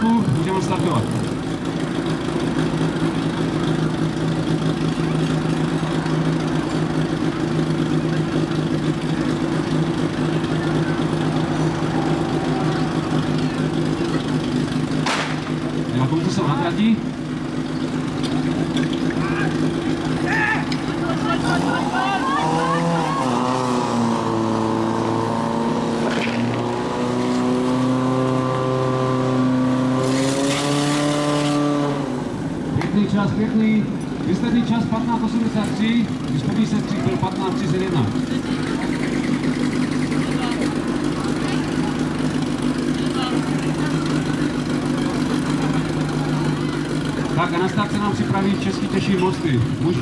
tu będziemy startować. Jakub, tu są? Pěkný. Výsledný čas 15.83, výsledný setřík byl 15.31. Tak a na se nám připraví Český těžší mosty, muži.